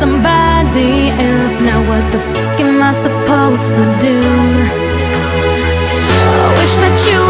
somebody else Now what the f*** am I supposed to do? I wish that you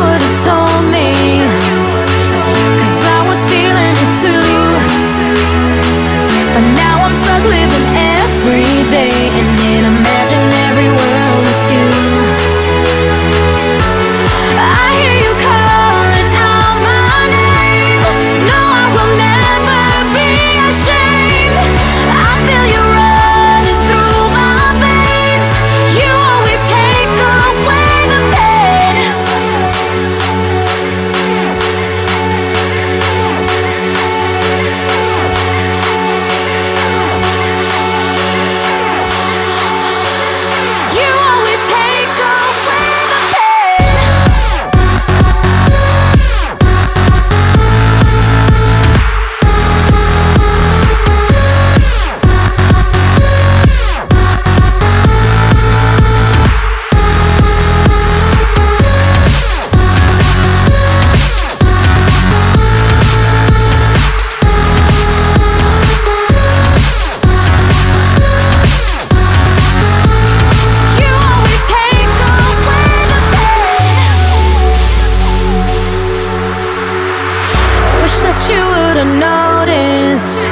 would've noticed.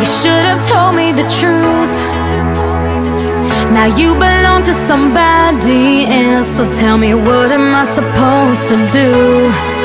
You should have told me the truth. Now you belong to somebody else, so tell me what am I supposed to do?